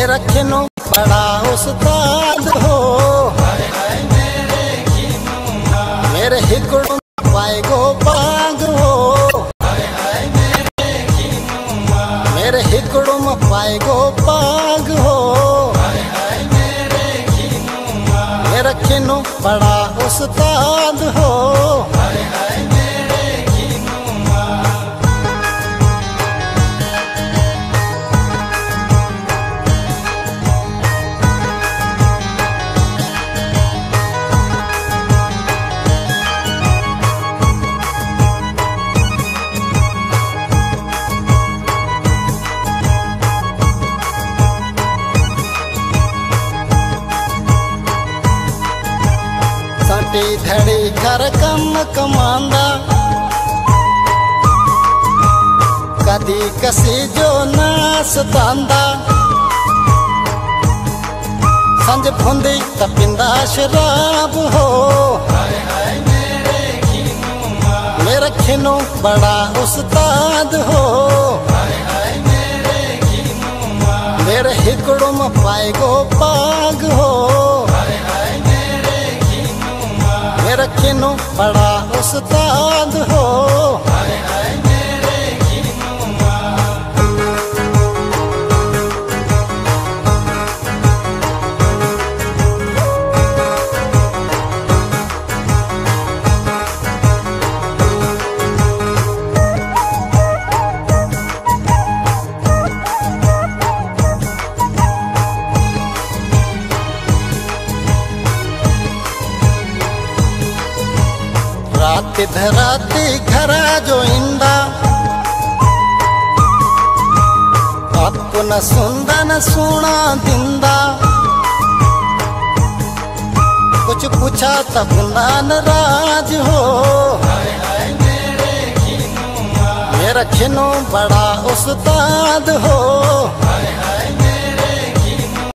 ਮੇਰੇ ਨੂੰ ਬੜਾ ਉਸਤਾਦ ਹੋ ਮੇਰੇ ਹਿੱਗੜ ਪਾਏ ਗੋ ਪਾਗ ਹੋ ਮੇਰੇ ਹਿੱਕੜੂਮ ਪਾਏ ਗੋ ਪਾਗ ਹੋ ਮੇਰੇ ਰੱਖਨੋਂ ਬੜਾ ਉਸਤਾਦ ਹੋ ਧੜੀ ਘਰ ਕੰਮ ਕਮਾਂਦਾ ਕਦੀ ਕਸੀ ਜੋ ਨਾ ਸਤਾਂਦਾ ਸੰਜ ਫੁੰਦੀ ਤਾਂ ਪਿੰਦਾ ਸ਼ਰਾਬ ਹੋ ਮੇਰਾ ਖਿਨੋ ਬੜਾ ਉਸਤਾਦ ਹੋ ਮੇਰੇ ਹਿਕੜੋ ਮ ਪਾਏ ਗੋ ਪਾਗ ਹੋ मेरा किनो बड़ा उस्ताद हो रात धराती घरा जो इंदा। आपको न सुंदा न सुना दिंदा। कुछ पूछा तब नाराज़ हो। मेरा खिनो बड़ा उस्ताद हो।